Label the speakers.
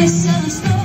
Speaker 1: myself